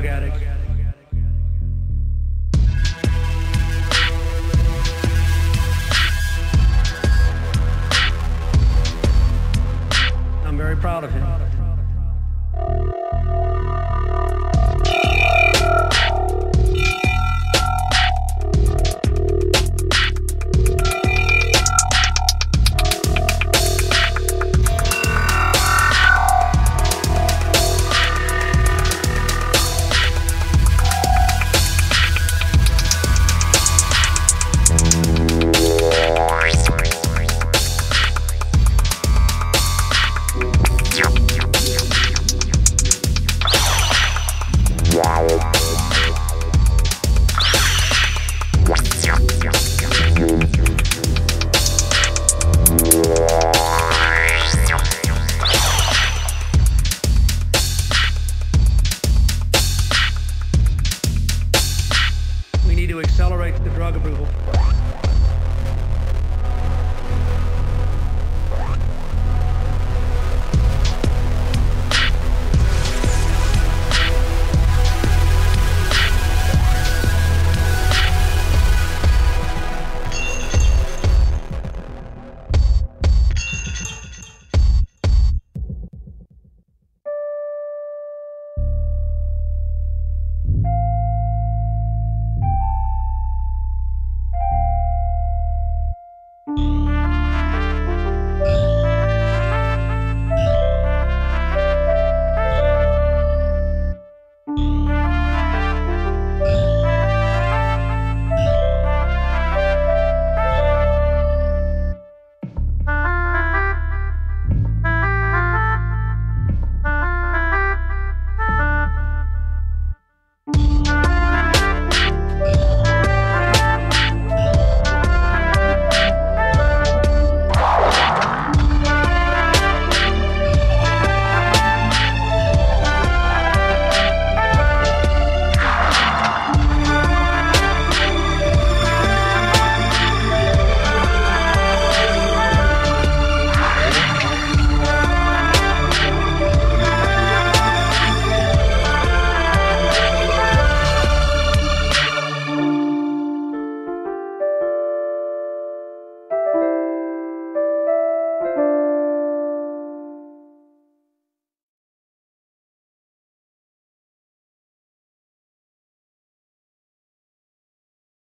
drug addict. I'm very proud of him. to accelerate the drug approval.